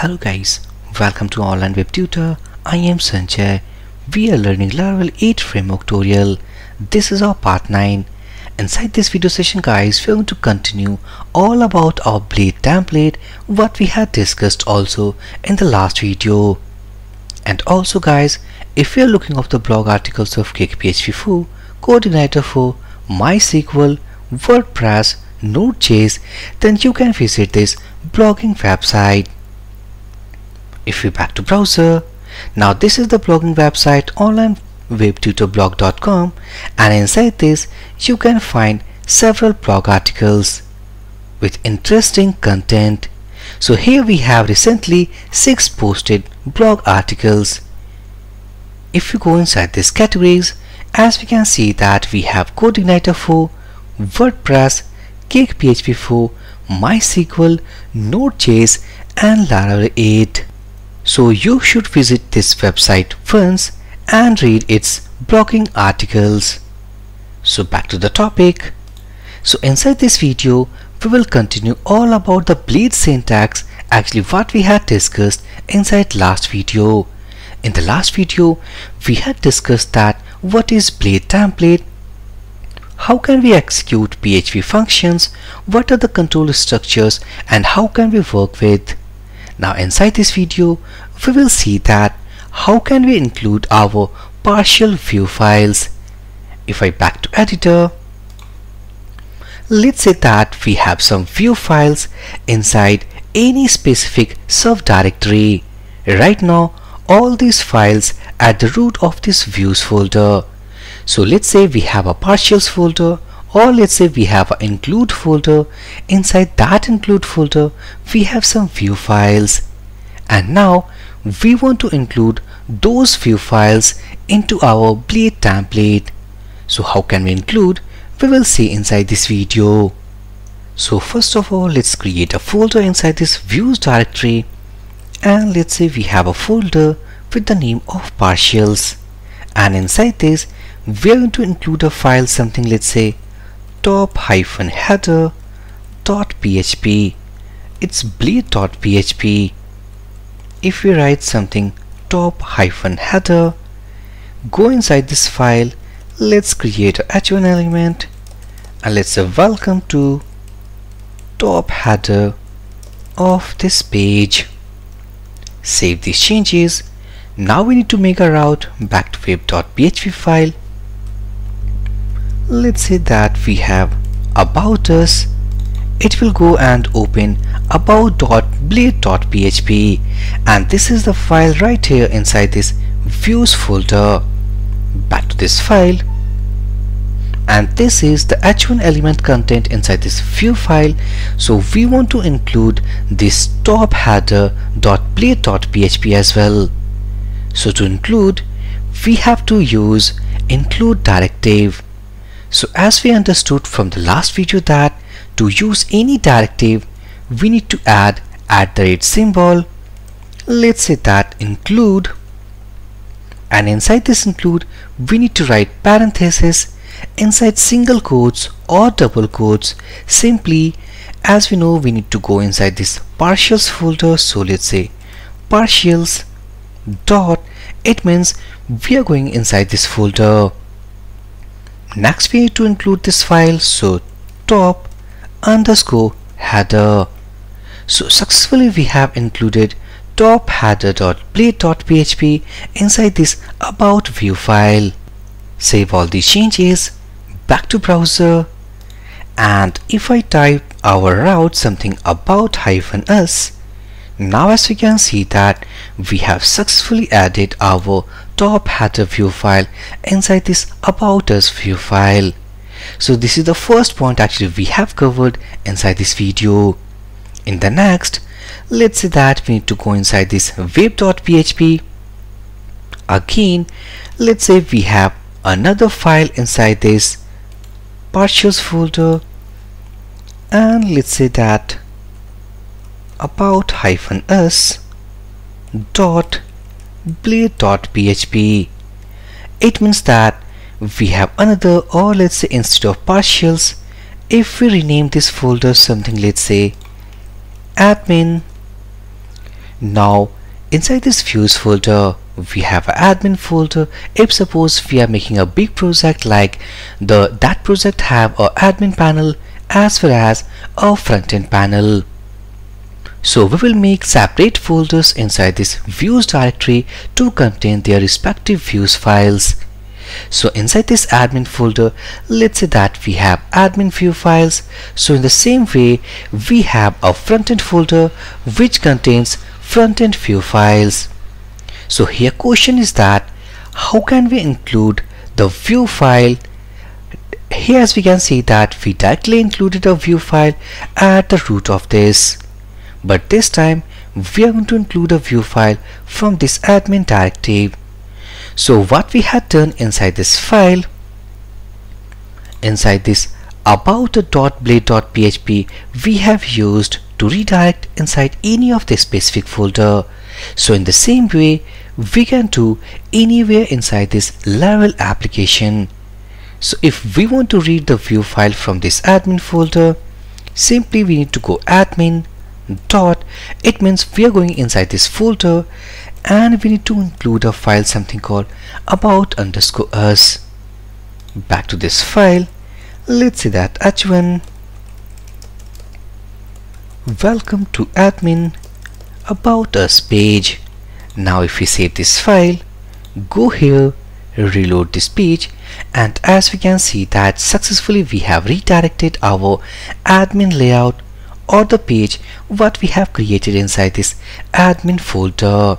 Hello guys, welcome to Online Web Tutor. I am Sanjay. We are learning Laravel 8 framework tutorial. This is our part 9. Inside this video session guys, we are going to continue all about our blade template what we had discussed also in the last video. And also guys, if you are looking up the blog articles of CakePHP 4, Codeigniter 4 MySQL, WordPress, Node.js, then you can visit this blogging website. If we back to browser, now this is the blogging website onlinewebtutorblog.com and inside this you can find several blog articles with interesting content. So here we have recently 6 posted blog articles. If you go inside these categories, as we can see that we have Codeigniter 4, WordPress, CakePHP 4, MySQL, Node.js and Laravel 8. So you should visit this website once and read its blogging articles. So back to the topic. So inside this video, we will continue all about the blade syntax actually what we had discussed inside last video. In the last video, we had discussed that what is blade template, how can we execute PHP functions, what are the control structures and how can we work with now inside this video, we will see that how can we include our partial view files. If I back to editor, let's say that we have some view files inside any specific subdirectory. Right now, all these files at the root of this views folder. So let's say we have a partials folder or let's say we have an include folder. Inside that include folder we have some view files. And now we want to include those view files into our blade template. So how can we include? We will see inside this video. So first of all let's create a folder inside this views directory. And let's say we have a folder with the name of partials. And inside this we are going to include a file something let's say top hyphen header it's blade dot php if we write something top hyphen header go inside this file. Let's create a h1 element and let's say welcome to top header of this page. Save these changes. Now we need to make a route back to web.php file let's say that we have about us it will go and open about.blade.php and this is the file right here inside this views folder. Back to this file. And this is the h1 element content inside this view file. So we want to include this top header.blade.php as well. So to include we have to use include directive so as we understood from the last video that to use any directive we need to add at the rate symbol. Let's say that include and inside this include we need to write parenthesis inside single quotes or double quotes. Simply as we know we need to go inside this partials folder. So let's say partials dot. It means we are going inside this folder Next we need to include this file so top underscore header. So successfully we have included top header.blade.php inside this about view file. Save all these changes, back to browser and if I type our route something about hyphen s now as you can see that we have successfully added our top header view file inside this about us view file. So this is the first point actually we have covered inside this video. In the next, let's say that we need to go inside this web.php. Again, let's say we have another file inside this partials folder and let's say that about hyphen s dot blade dot php it means that we have another or let's say instead of partials if we rename this folder something let's say admin. Now inside this views folder we have an admin folder. If suppose we are making a big project like the that project have a admin panel as well as a front-end panel so we will make separate folders inside this views directory to contain their respective views files. So inside this admin folder, let's say that we have admin view files. So in the same way, we have a front-end folder which contains front-end view files. So here question is that how can we include the view file here as we can see that we directly included a view file at the root of this but this time we are going to include a view file from this admin directive. So what we had done inside this file inside this about.blade.php we have used to redirect inside any of the specific folder. So in the same way we can do anywhere inside this Laravel application. So if we want to read the view file from this admin folder simply we need to go admin dot it means we are going inside this folder and we need to include a file something called about underscore us. Back to this file. Let's say that h1 welcome to admin about us page. Now if we save this file go here reload this page and as we can see that successfully we have redirected our admin layout or the page what we have created inside this admin folder.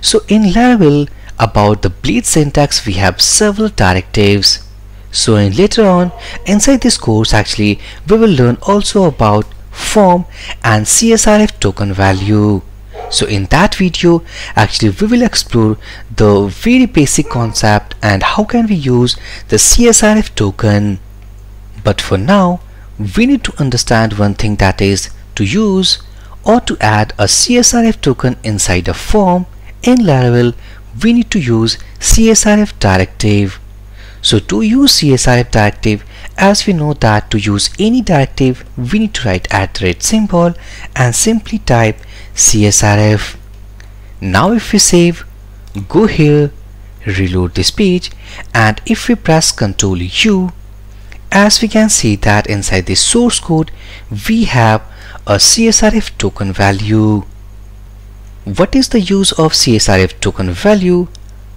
So in Laravel about the blade syntax we have several directives. So in later on inside this course actually we will learn also about form and CSRF token value. So in that video actually we will explore the very basic concept and how can we use the CSRF token. But for now we need to understand one thing that is to use or to add a CSRF token inside a form in Laravel we need to use CSRF directive. So to use CSRF directive as we know that to use any directive we need to write at the rate symbol and simply type CSRF. Now if we save go here reload this page and if we press ctrl U as we can see that inside the source code we have a CSRF token value. What is the use of CSRF token value?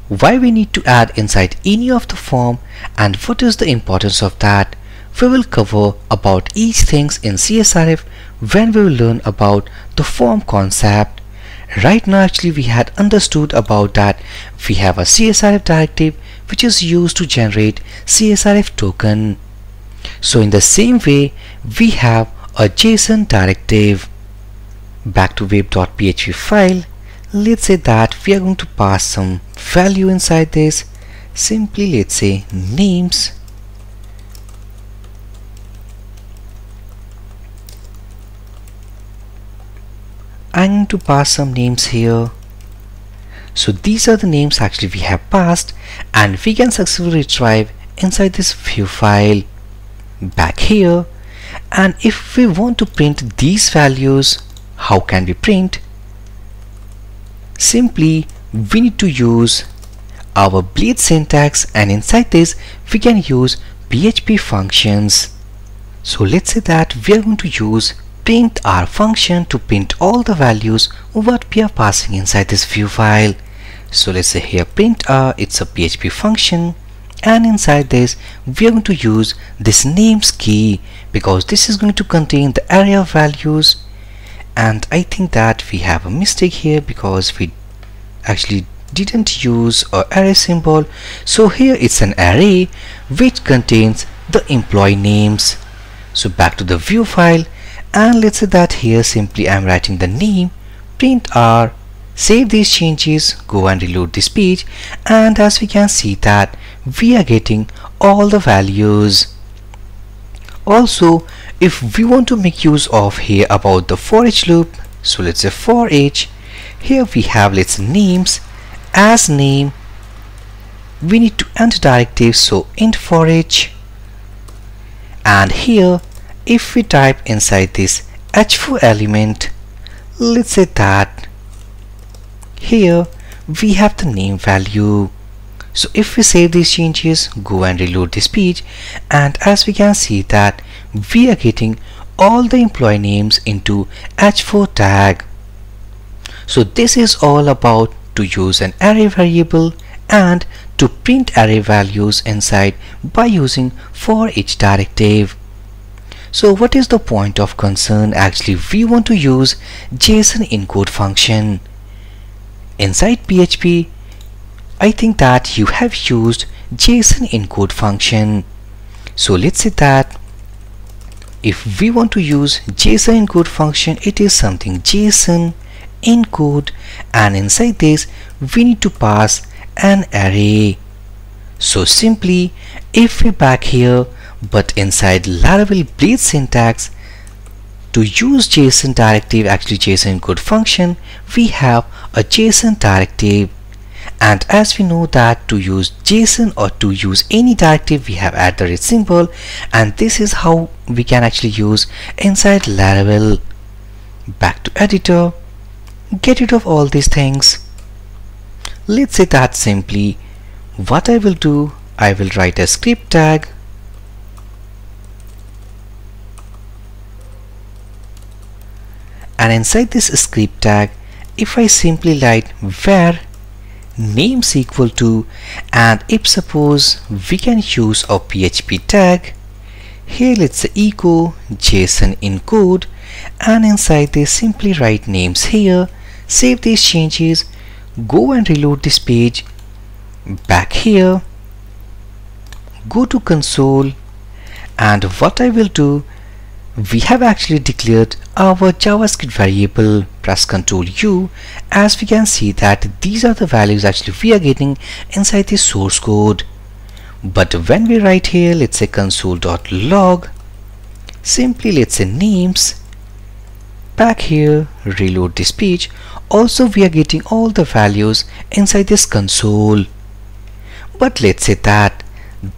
Why we need to add inside any of the form and what is the importance of that? We will cover about each things in CSRF when we will learn about the form concept. Right now actually we had understood about that we have a CSRF directive which is used to generate CSRF token. So in the same way, we have a JSON directive. Back to web.php file, let's say that we are going to pass some value inside this. Simply let's say names. I'm going to pass some names here. So these are the names actually we have passed and we can successfully retrieve inside this view file back here. And if we want to print these values how can we print? Simply we need to use our blade syntax and inside this we can use PHP functions. So let's say that we are going to use print r function to print all the values what we are passing inside this view file. So let's say here print r it's a PHP function and inside this we are going to use this names key because this is going to contain the array of values. And I think that we have a mistake here because we actually didn't use a array symbol. So here it's an array which contains the employee names. So back to the view file. And let's say that here simply I'm writing the name print r save these changes go and reload this page. And as we can see that we are getting all the values. Also if we want to make use of here about the for each loop so let's say for each here we have let's names. As name we need to enter directive so int for each and here if we type inside this h4 element let's say that here we have the name value so if we save these changes go and reload this page and as we can see that we are getting all the employee names into h4 tag. So this is all about to use an array variable and to print array values inside by using for each directive. So what is the point of concern? Actually we want to use json encode function. Inside php I think that you have used JSON encode function. So let's say that if we want to use JSON encode function, it is something JSON encode and inside this we need to pass an array. So simply if we back here but inside Laravel Blade syntax to use JSON directive actually JSON encode function we have a JSON directive and as we know that to use JSON or to use any directive we have at the rate symbol. And this is how we can actually use inside Laravel back to editor. Get rid of all these things. Let's say that simply what I will do I will write a script tag. And inside this script tag if I simply write var names equal to and if suppose we can use a PHP tag here let's echo JSON encode and inside this simply write names here save these changes go and reload this page back here go to console and what I will do we have actually declared our JavaScript variable press Ctrl U as we can see that these are the values actually we are getting inside the source code. But when we write here let's say console.log simply let's say names back here reload this page also we are getting all the values inside this console. But let's say that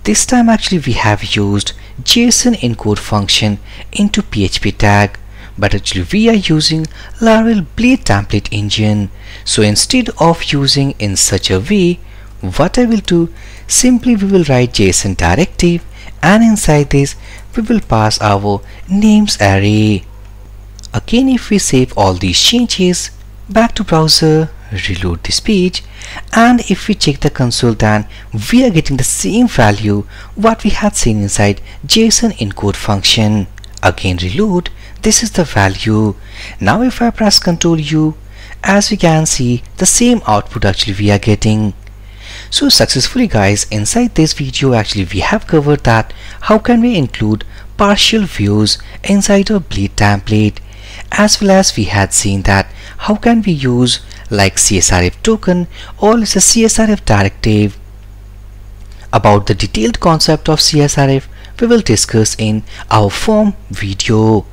this time actually we have used JSON encode function into PHP tag but actually we are using Laravel Blade template engine. So instead of using in such a way what I will do simply we will write JSON directive and inside this we will pass our names array. Again if we save all these changes back to browser reload this page. And if we check the console then we are getting the same value what we had seen inside JSON encode function. Again reload this is the value now if I press ctrl U as we can see the same output actually we are getting so successfully guys inside this video actually we have covered that how can we include partial views inside a Blade template as well as we had seen that how can we use like CSRF token or it's a CSRF directive. About the detailed concept of CSRF we will discuss in our form video.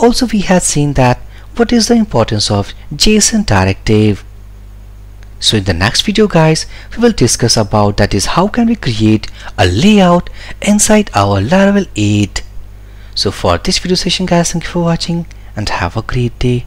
Also we had seen that what is the importance of JSON directive. So in the next video guys we will discuss about that is how can we create a layout inside our Laravel 8. So for this video session guys thank you for watching and have a great day.